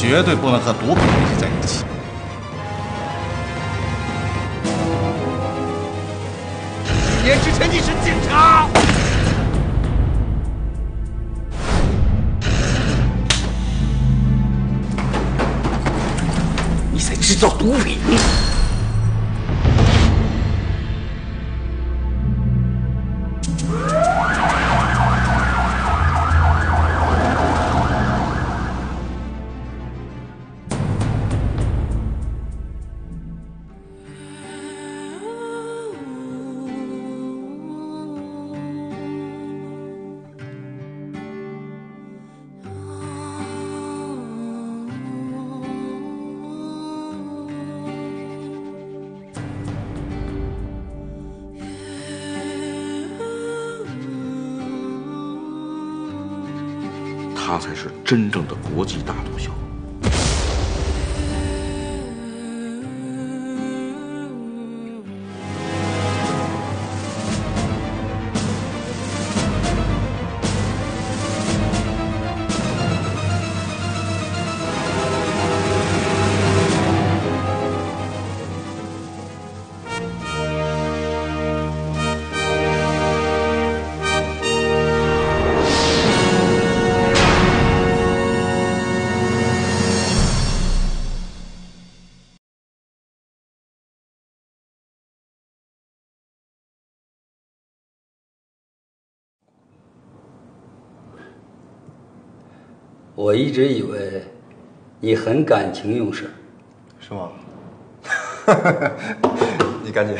绝对不能和毒品联系在一起。你之前你是警察。你在制造毒品。才是真正的国际大毒枭。我一直以为你很感情用事，是吗？你赶紧。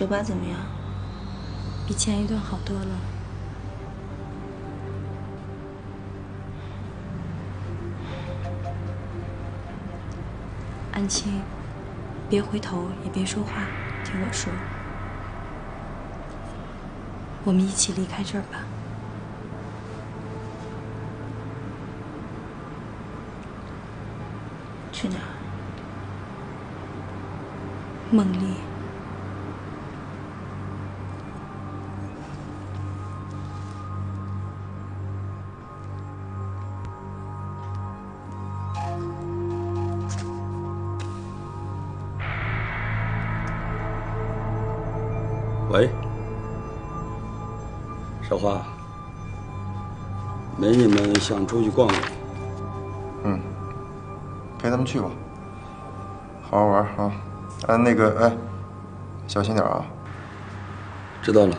酒吧怎么样？比前一段好多了。安青，别回头，也别说话，听我说。我们一起离开这儿吧。去哪儿？梦里。想出去逛逛。嗯，陪他们去吧，好好玩啊！哎，那个，哎，小心点啊！知道了。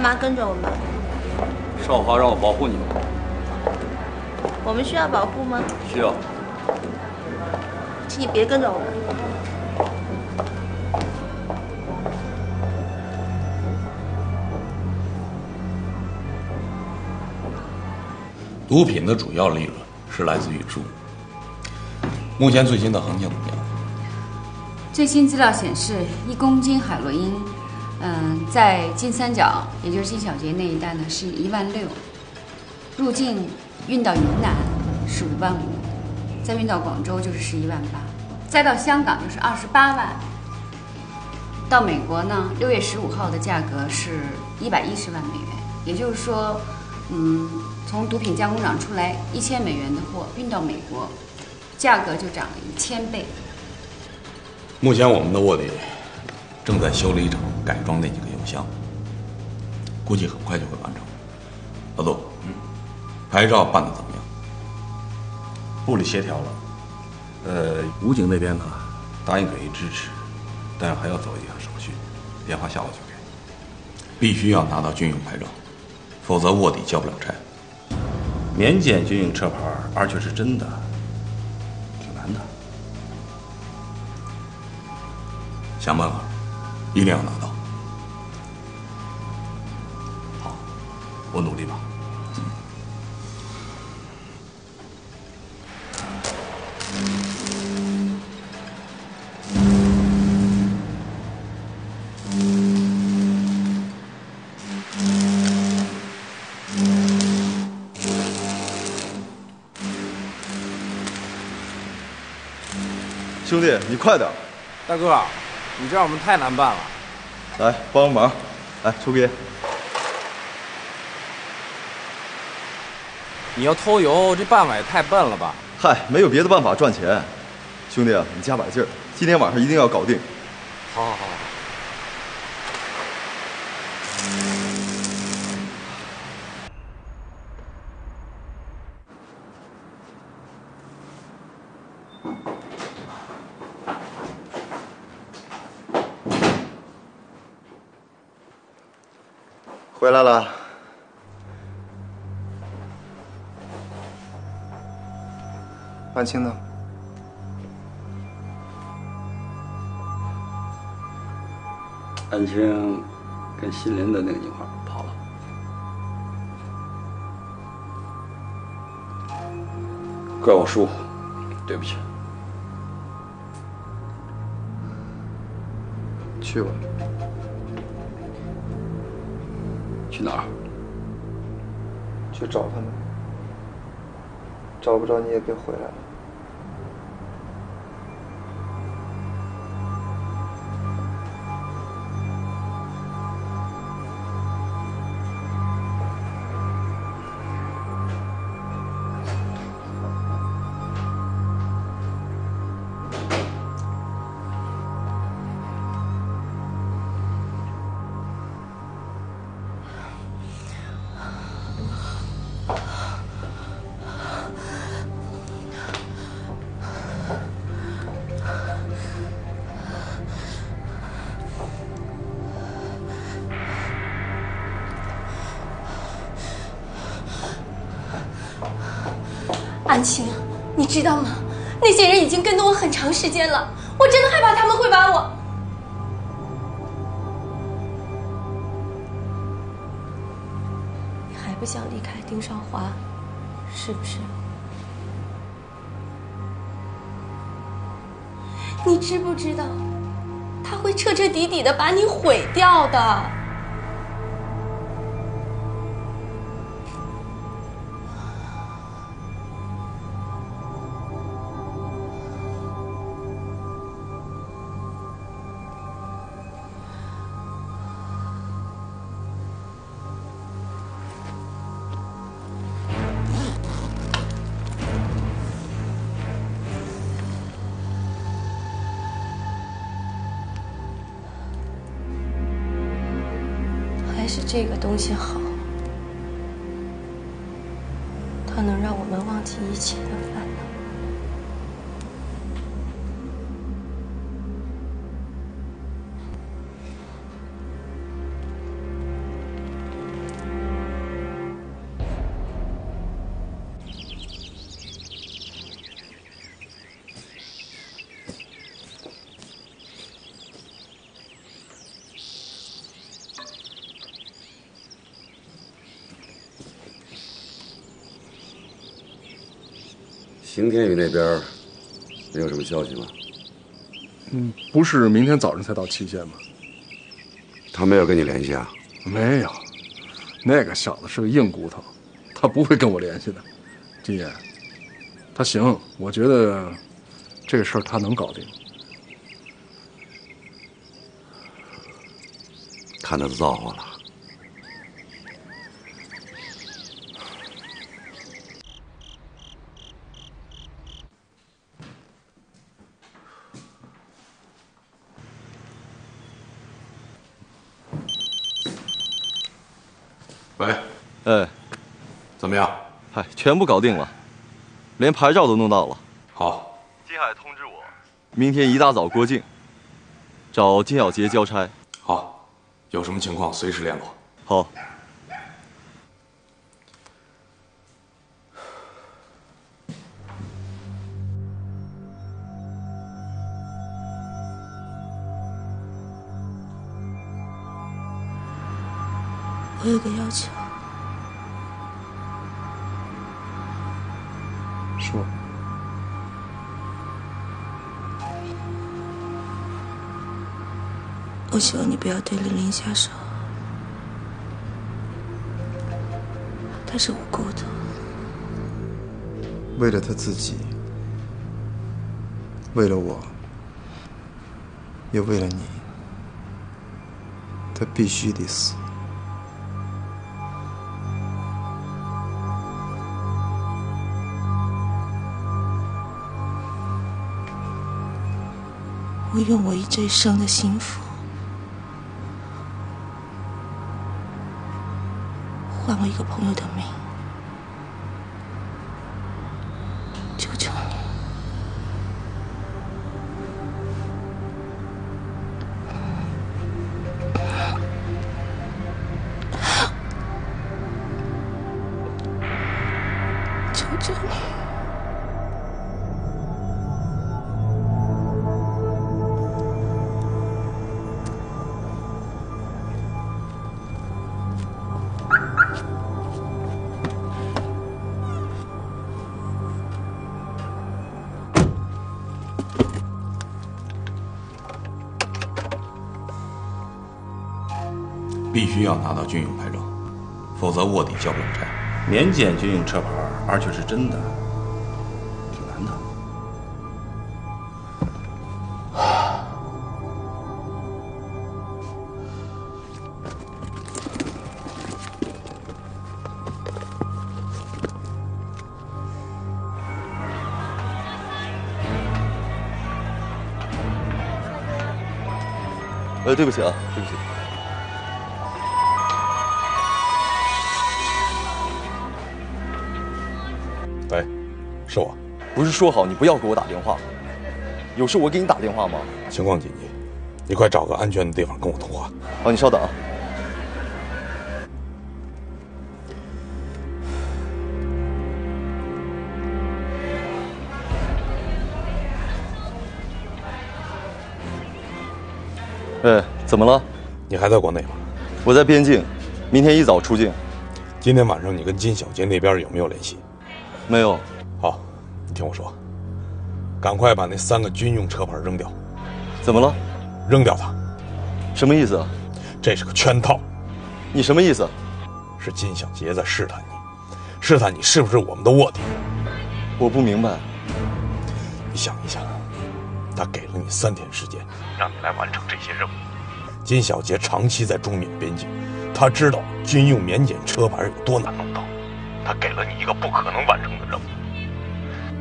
干嘛跟着我们？少华让我保护你们。我们需要保护吗？需要。请你别跟着我们。毒品的主要利润是来自运输。目前最新的行情怎么样？最新资料显示，一公斤海洛因嗯，在金三角，也就是金小杰那一带呢，是一万六；入境运到云南是五万五，再运到广州就是十一万八，再到香港就是二十八万。到美国呢，六月十五号的价格是一百一十万美元，也就是说，嗯，从毒品加工厂出来一千美元的货运到美国，价格就涨了一千倍。目前我们的卧底正在修理厂改装那几个油箱，估计很快就会完成。老杜，嗯，拍照办的怎么样？部里协调了，呃，武警那边呢，答应给予支持，但还要走一下手续，电话下午就给。必须要拿到军用牌照，否则卧底交不了差。免检军用车牌，而且是真的，挺难的。想办法，一定要拿到。我努力吧。兄弟，你快点！大哥，你这样我们太难办了。来帮个忙，来抽根烟。你要偷油，这办法也太笨了吧？嗨，没有别的办法赚钱。兄弟啊，你加把劲儿，今天晚上一定要搞定。好好好。回来了。安青呢？安青跟新林的那个女孩跑了。怪我疏忽，对不起。去吧。去哪儿？去找他们。找不着你也别回来了。安晴，你知道吗？那些人已经跟踪我很长时间了，我真的害怕他们会把我……你还不想离开丁少华，是不是？你知不知道，他会彻彻底底的把你毁掉的。东西好，邢天宇那边没有什么消息吗？嗯，不是明天早上才到期限吗？他没有跟你联系啊？没有，那个小子是个硬骨头，他不会跟我联系的。金爷，他行，我觉得这事儿他能搞定。看他的造化了。喂，哎，怎么样？嗨，全部搞定了，连牌照都弄到了。好，金海通知我，明天一大早过境，找金小杰交差。好，有什么情况随时联络。说。我希望你不要对玲玲下手，她是无辜的。为了她自己，为了我，也为了你，她必须得死。我用我一这一生的幸福，换我一个朋友的命，要拿到军用牌照，否则卧底交不了差。年检军用车牌，而且是真的，挺难的。呃，对不起啊，对不起。不是说好你不要给我打电话吗？有事我给你打电话吗？情况紧急，你快找个安全的地方跟我通话。好，你稍等啊。哎，怎么了？你还在国内吗？我在边境，明天一早出境。今天晚上你跟金小杰那边有没有联系？没有。听我说，赶快把那三个军用车牌扔掉。怎么了？扔掉它。什么意思？这是个圈套。你什么意思？是金小杰在试探你，试探你是不是我们的卧底。我不明白。你想一想，他给了你三天时间，让你来完成这些任务。金小杰长期在中缅边境，他知道军用免检车牌有多难弄到，他给了你一个不可能完成的任务。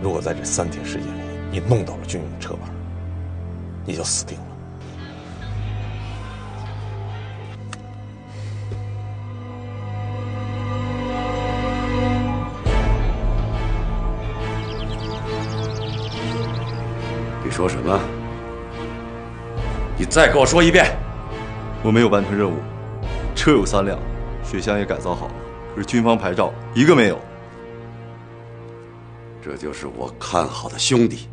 如果在这三天时间里你弄到了军用车牌，你就死定了。你说什么？你再给我说一遍！我没有完成任务，车有三辆，水箱也改造好了，可是军方牌照一个没有。这就是我看好的兄弟，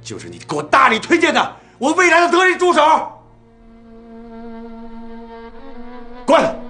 就是你给我大力推荐的我未来的得力助手。滚！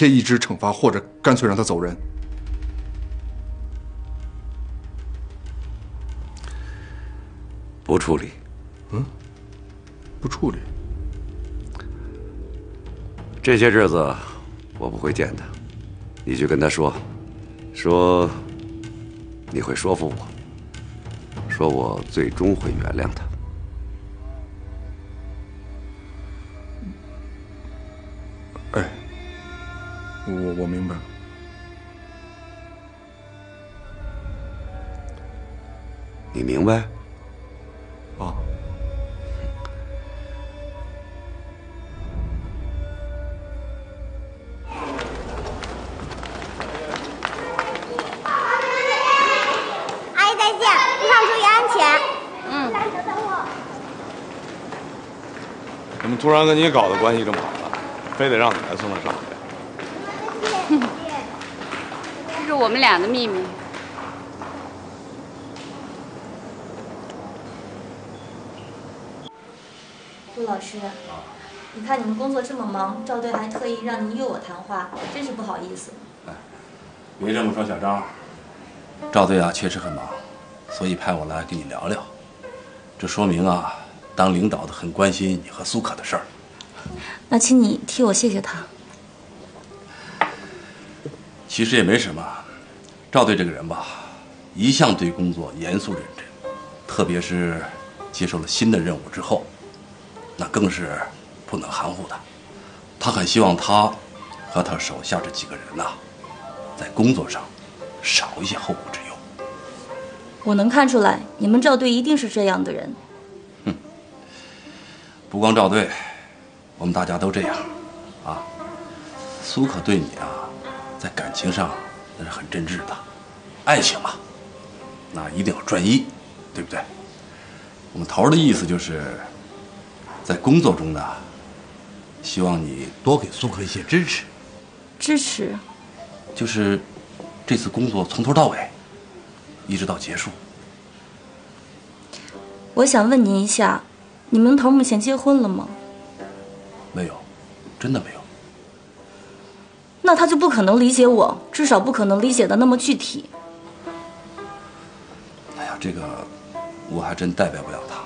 切一支惩罚，或者干脆让他走人。不处理。嗯，不处理。这些日子我不会见他，你去跟他说，说你会说服我，说我最终会原谅他。我我明白了。你明白？啊。阿姨再见，路上注意安全。嗯。怎么突然跟你搞的关系这么好了？非得让你来送他上学？这是我们俩的秘密。杜老师，你看你们工作这么忙，赵队还特意让您约我谈话，真是不好意思。别这么说，小张。赵队啊，确实很忙，所以派我来跟你聊聊。这说明啊，当领导的很关心你和苏可的事儿。那请你替我谢谢他。其实也没什么，赵队这个人吧，一向对工作严肃认真，特别是接受了新的任务之后，那更是不能含糊的。他很希望他和他手下这几个人呐、在工作上少一些后顾之忧。我能看出来，你们赵队一定是这样的人。哼不光赵队，我们大家都这样，啊。苏可对你啊，在感情上那是很真挚的，爱情嘛，那一定要专一，对不对？我们头儿的意思就是，在工作中呢，希望你多给苏克一些支持，支持，就是这次工作从头到尾，一直到结束。我想问您一下，你们头目前结婚了吗？没有，真的没有。那他就不可能理解我，至少不可能理解的那么具体。哎呀，这个我还真代表不了他。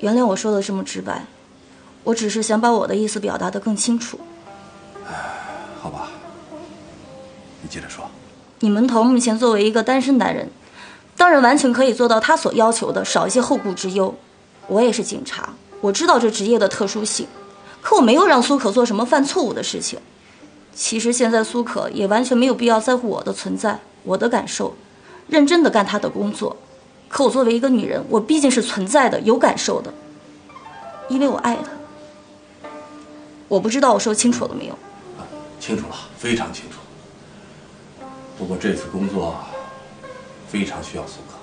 原谅我说的这么直白，我只是想把我的意思表达的更清楚。好吧，你接着说。你们头目前作为一个单身男人，当然完全可以做到他所要求的，少一些后顾之忧。我也是警察，我知道这职业的特殊性，可我没有让苏可做什么犯错误的事情。其实现在苏可也完全没有必要在乎我的存在，我的感受，认真的干她的工作。可我作为一个女人，我毕竟是存在的，有感受的，因为我爱她。我不知道我说清楚了没有？清楚了，非常清楚。不过这次工作非常需要苏可。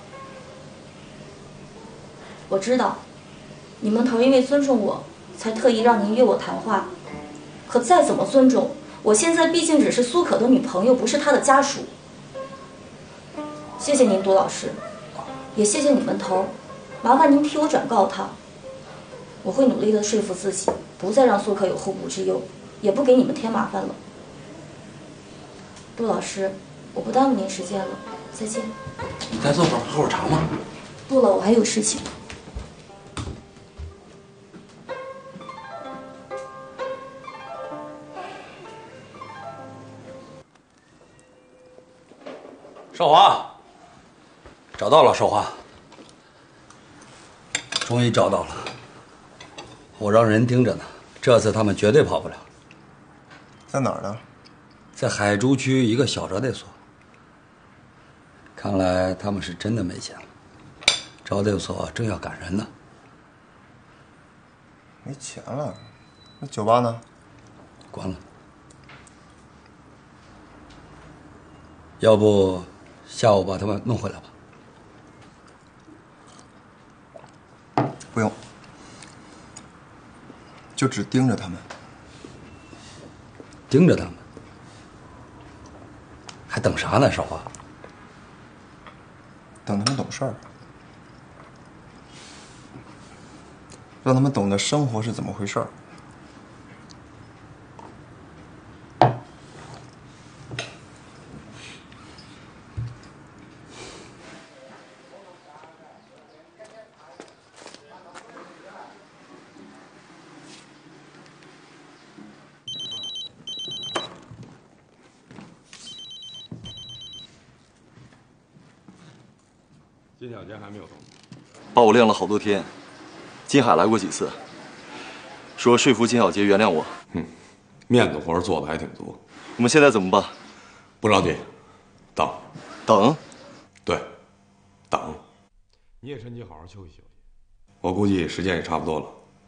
我知道，你们头因为尊重我，才特意让您约我谈话。可再怎么尊重，我现在毕竟只是苏可的女朋友，不是他的家属。谢谢您，杜老师，也谢谢你们头，麻烦您替我转告他，我会努力的说服自己，不再让苏可有后顾之忧，也不给你们添麻烦了。杜老师，我不耽误您时间了，再见。你再坐会儿，喝会儿茶吗？不了，我还有事情。少华，找到了，少华，终于找到了。我让人盯着呢，这次他们绝对跑不了。在哪儿呢？在海珠区一个小招待所。看来他们是真的没钱了，招待所正要赶人呢。没钱了，那酒吧呢？关了。要不下午把他们弄回来吧？不用，就只盯着他们。盯着他们？还等啥呢，少华？等他们懂事儿，让他们懂得生活是怎么回事儿。金小杰还没有动。把我晾了好多天，金海来过几次，说说服金小杰原谅我。嗯，面子活做的还挺足。我们现在怎么办？不着急，等，等。对，等。你也趁机好好休息休息。我估计时间也差不多了，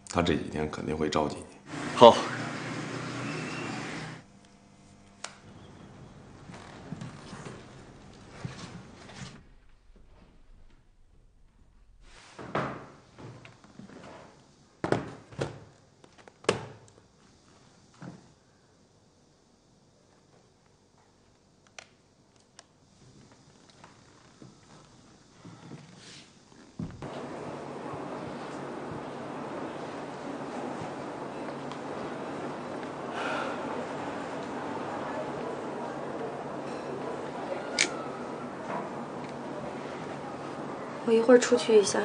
他这几天肯定会召集你。好。我一会儿出去一下。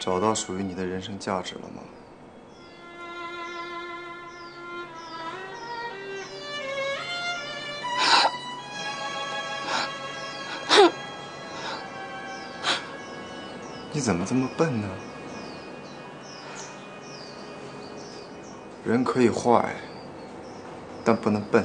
找到属于你的人生价值了吗？你怎么这么笨呢？人可以坏，但不能笨。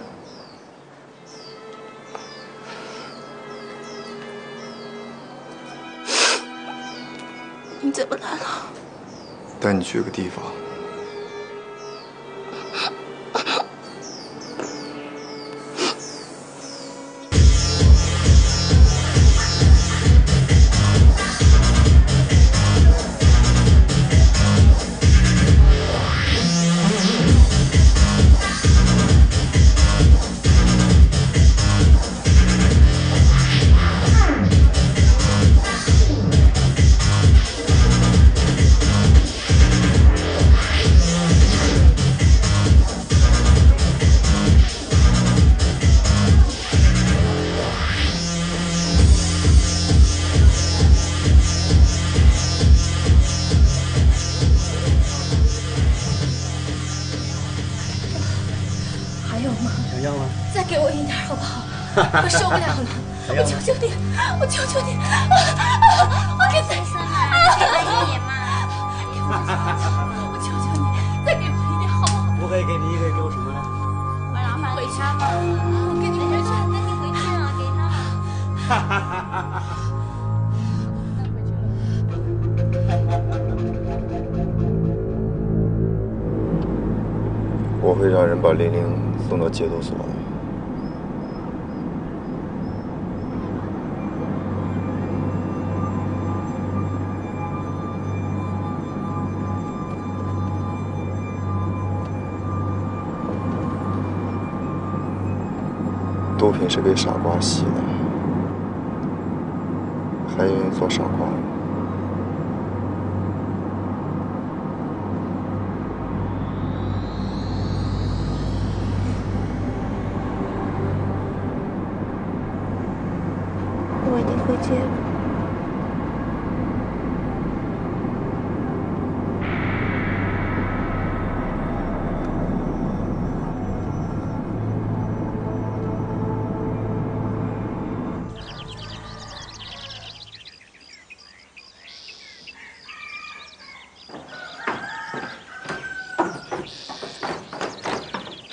带你去个地方。我受不了了，我求求你，我求求你，我给再生啊！给我一点嘛！我求求你，再给我一点好不好？我可以给你一个，给我什么呢？我让你回去吧，我跟你回去，跟你回去啊，给他。哈哈哈哈哈哈！我会让人把玲玲送到戒毒所的。你是给傻瓜洗的，还愿意做傻瓜？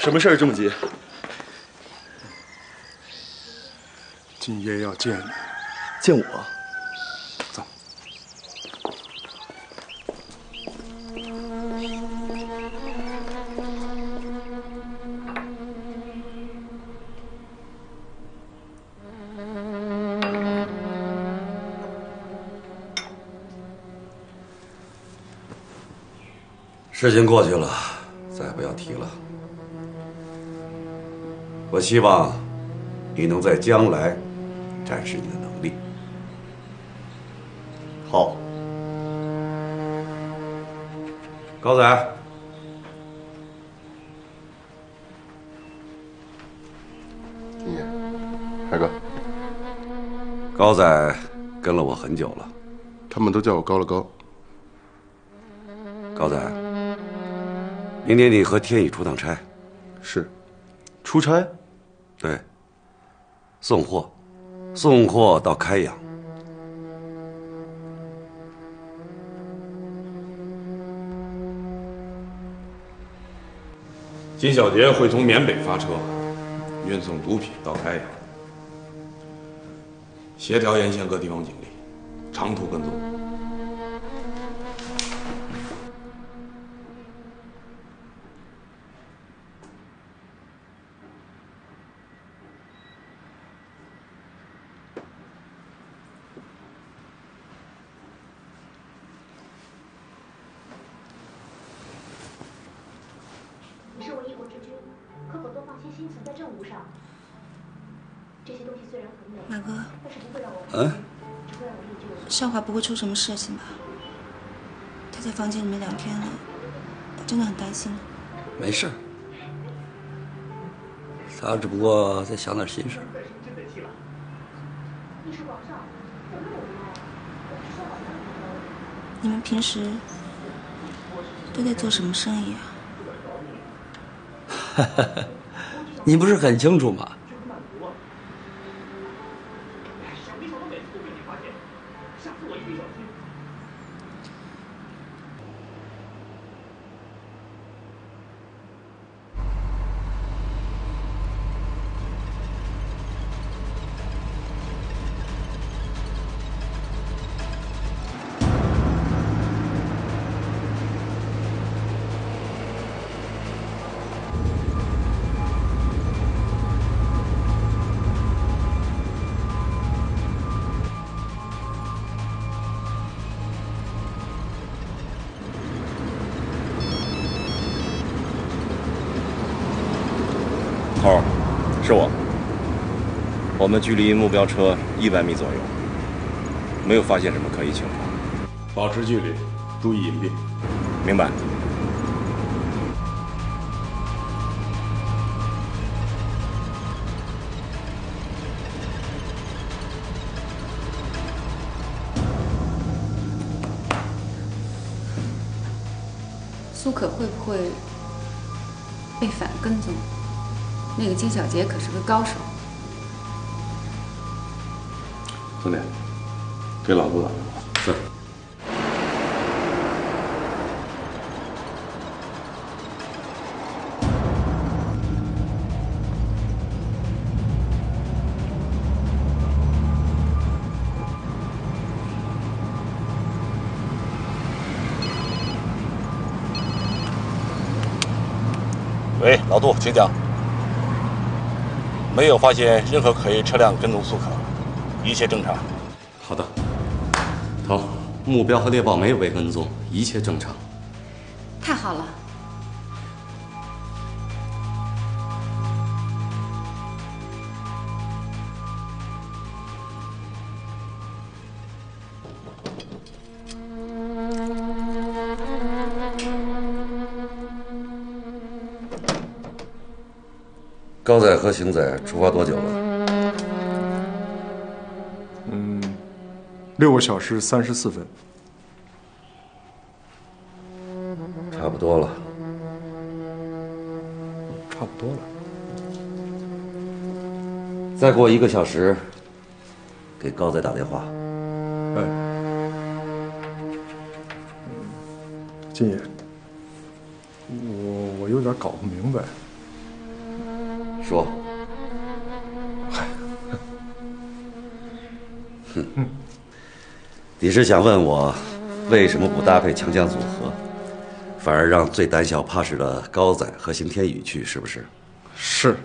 什么事儿这么急？今夜要见你，见我？走。事情过去了，再不要提了。我希望你能在将来展示你的能力。好，高仔，金爷，海哥，高仔跟了我很久了。他们都叫我高了高。高仔，明天你和天宇出趟差。是，出差？送货，送货到开阳。金小杰会从缅北发车，运送毒品到开阳，协调沿线各地方警力，长途跟踪。出什么事情吧？他在房间里面两天了，真的很担心。没事，他只不过在想点心事。你们平时都在做什么生意啊？你不是很清楚吗？是我。我们距离目标车一百米左右，没有发现什么可疑情况。保持距离，注意隐蔽。明白。苏可会不会被反跟踪？那个金小杰可是个高手。兄弟，给老杜打电话。是。喂，老杜，请讲。没有发现任何可疑车辆跟踪苏可，一切正常。好的，头，目标和猎豹没有被跟踪，一切正常。太好了。和邢仔出发多久了？嗯，六个小时三十四分。差不多了。差不多了。再过一个小时，给高仔打电话。哎，金爷，我我有点搞不明白。说。哼，你是想问我为什么不搭配强强组合，反而让最胆小怕事的高仔和邢天宇去，是不是？是。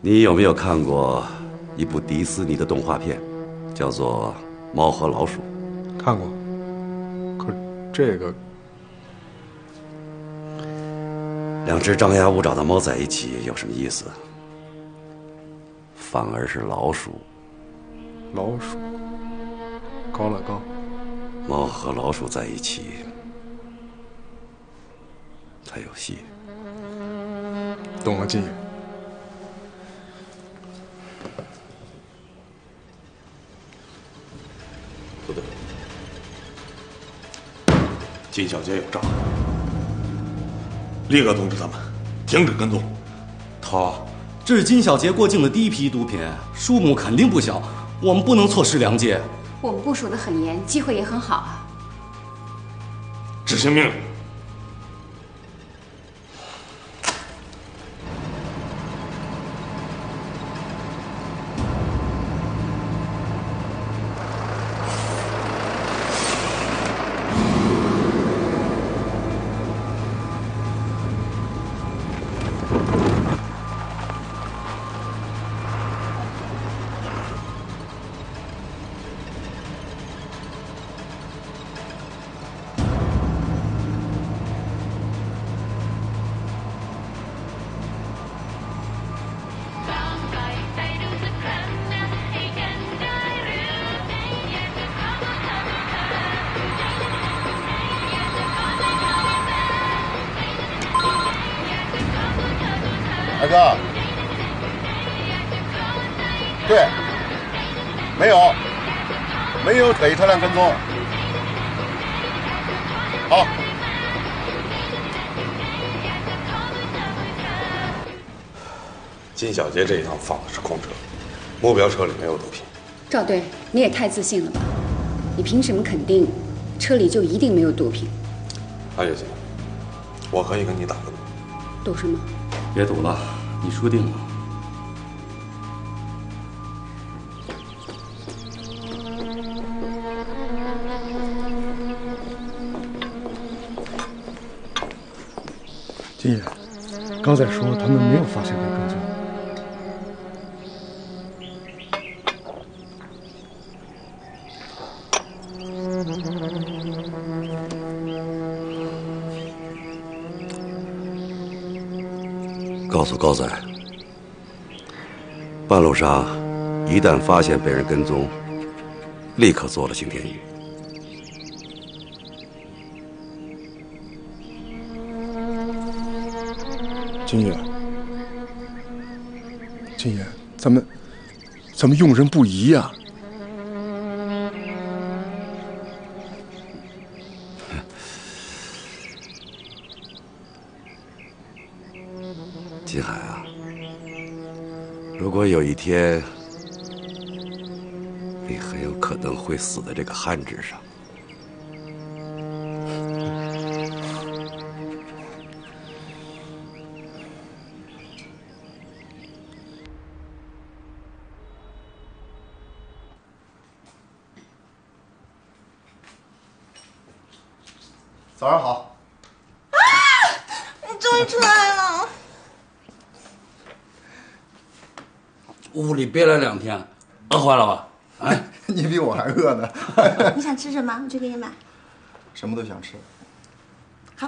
你有没有看过一部迪斯尼的动画片，叫做《猫和老鼠》？看过。可这个两只张牙舞爪的猫在一起有什么意思？反而是老鼠。老鼠。高了高。猫和老鼠在一起才有戏。懂了，金爷。不对，金小姐有诈，立刻通知他们停止跟踪。头，这是金小杰过境的第一批毒品，数目肯定不小，我们不能错失良机。我们部署的很严，机会也很好啊。执行命令。大哥，对，没有，没有北车辆跟踪。好，金小杰这一趟放的是空车，目标车里没有毒品。赵队，你也太自信了吧？你凭什么肯定车里就一定没有毒品？安月姐，我可以跟你打个赌。赌什么？别赌了，你输定了。金爷，刚才说他们没有发现被跟踪。告诉高仔，半路上一旦发现被人跟踪，立刻做了刑天宇。金爷，金爷，咱们咱们用人不疑呀、金海啊，如果有一天你很有可能会死在这个汉纸上，憋了两天，饿坏了吧？哎，你比我还饿呢。你想吃什么？我去给你买。什么都想吃。好。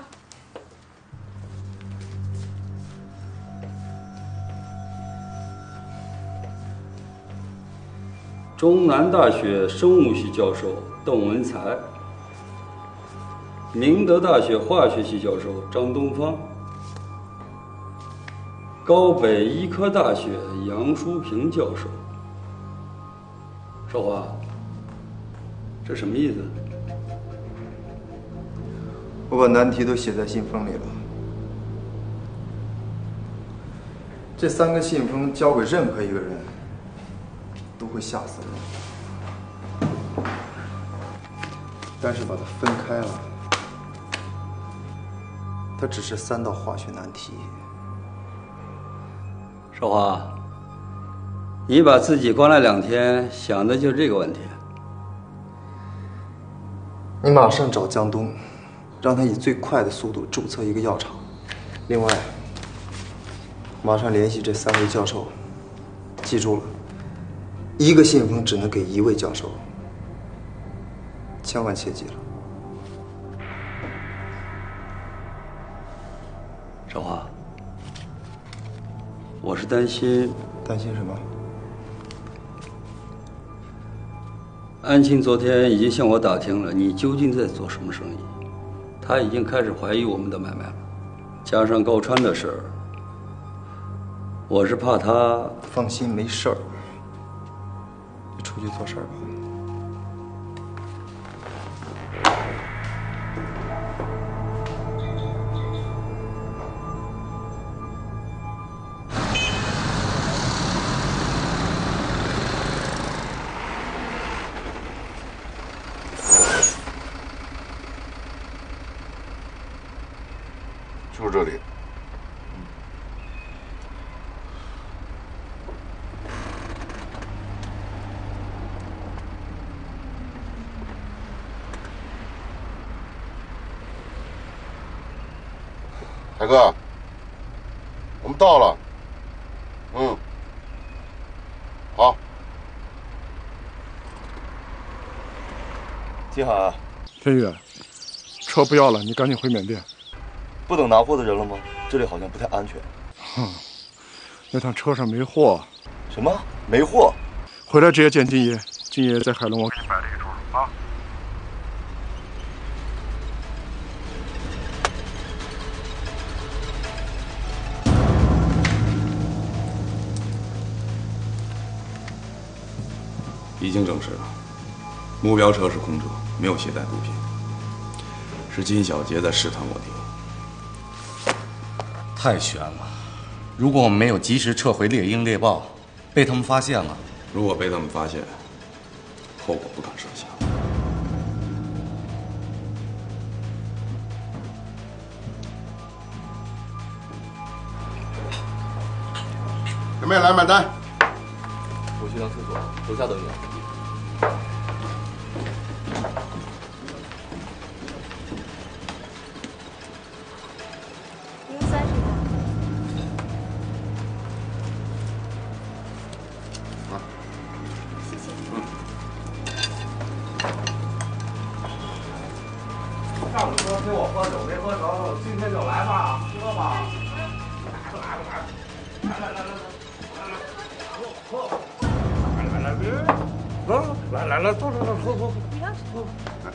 中南大学生物系教授邓文才，明德大学化学系教授张东方，高北医科大学杨淑平教授。少华，这什么意思？我把难题都写在信封里了。这三个信封交给任何一个人，都会吓死人。但是把它分开了，它只是三道化学难题。少华，你把自己关了两天，想的就是这个问题？你马上找江东，让他以最快的速度注册一个药厂。另外，马上联系这三位教授。记住了，一个信封只能给一位教授，千万切记了。担心，担心什么？安青昨天已经向我打听了你究竟在做什么生意，他已经开始怀疑我们的买卖了。加上高川的事儿，我是怕他。放心，没事儿。你出去做事儿吧。海哥，我们到了。嗯，好。金海，天宇，车不要了，你赶紧回缅甸。不等拿货的人了吗？这里好像不太安全。哼，那趟车上没货。什么？没货？回来直接见金爷，金爷在海龙王经证实了，目标车是空车，没有携带毒品，是金小杰在试探卧底。太悬了！如果我们没有及时撤回猎鹰猎豹，被他们发现了，如果被他们发现，后果不堪设想。准备来买单。我去趟厕所，楼下等你。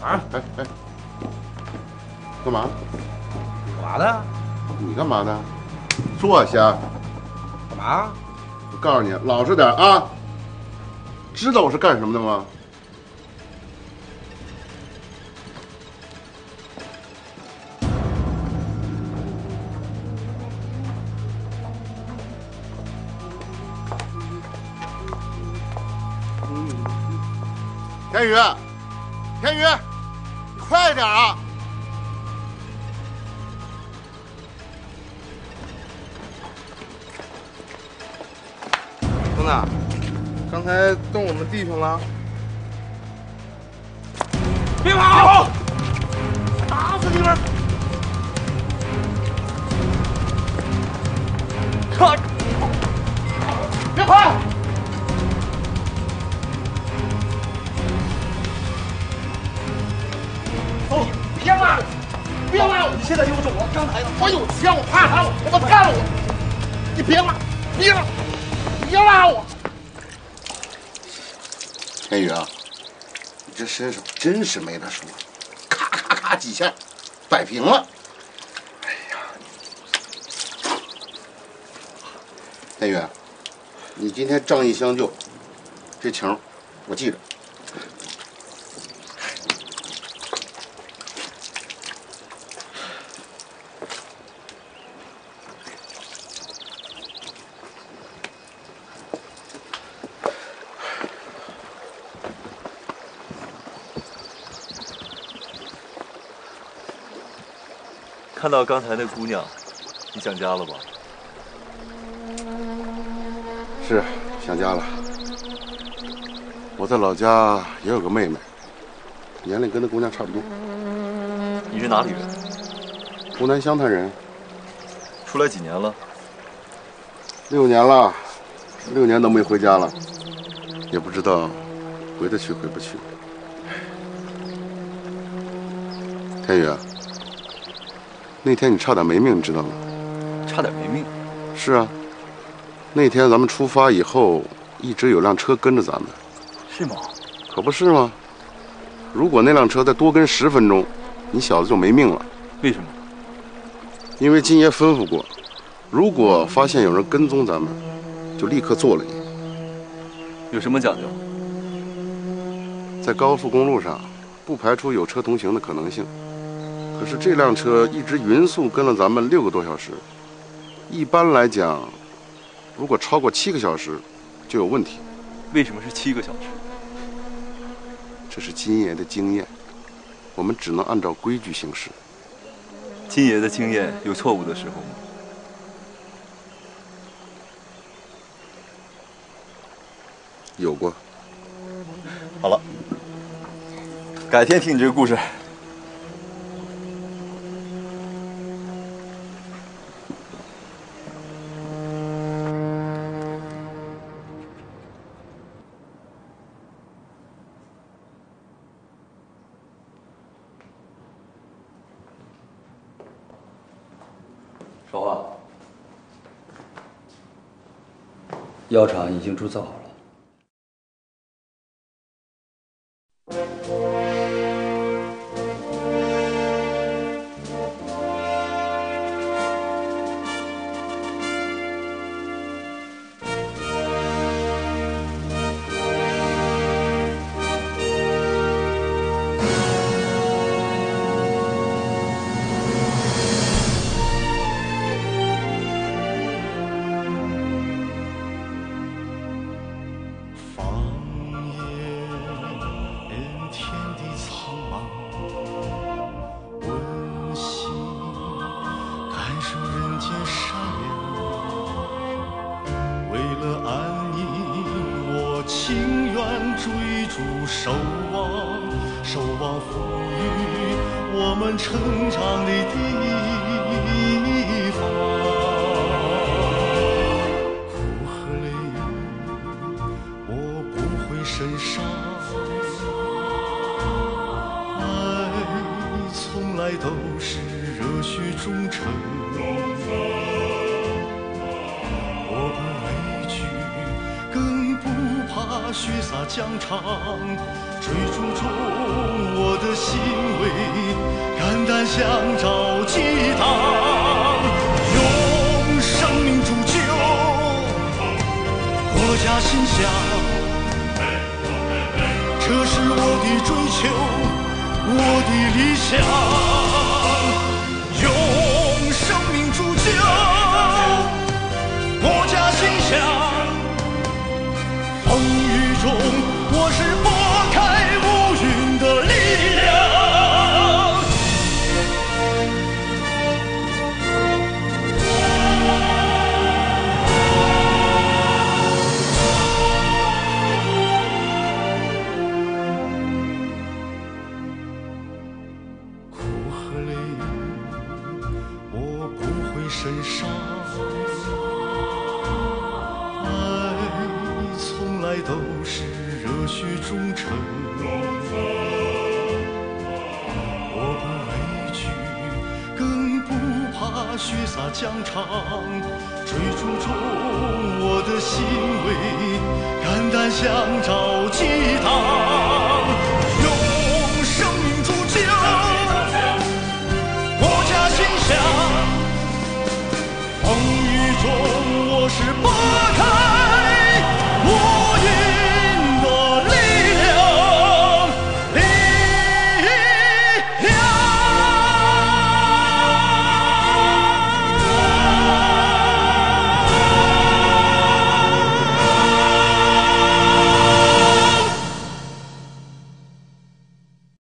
哎哎哎，干嘛？干嘛的？你干嘛呢？坐下。干嘛？我告诉你，老实点啊！知道我是干什么的吗？天宇，天宇，动我们弟兄了？别跑！别跑打死你们！快！别跑！走！别拉我！别拉我！你现在有种，我刚才我有枪，我怕他，我他妈干了我！你别拉！别拉！别拉我！天宇啊，你这身手真是没得说，咔咔咔几下，摆平了。哎呀，天宇，你今天仗义相救，这情我记着。看到刚才那姑娘，你想家了吧？是想家了。我在老家也有个妹妹，年龄跟那姑娘差不多。你是哪里人？湖南湘潭人。出来几年了？六年了，六年都没回家了，也不知道回得去回不去。天宇，那天你差点没命，你知道吗？差点没命。是啊，那天咱们出发以后，一直有辆车跟着咱们。是吗？可不是吗？如果那辆车再多跟十分钟，你小子就没命了。为什么？因为金爷吩咐过，如果发现有人跟踪咱们，就立刻做了你。有什么讲究？在高速公路上，不排除有车同行的可能性。可是这辆车一直匀速跟了咱们六个多小时，一般来讲，如果超过七个小时，就有问题。为什么是七个小时？这是金爷的经验，我们只能按照规矩行事。金爷的经验有错误的时候吗？有过。好了，改天听你这个故事。药厂已经铸造好了。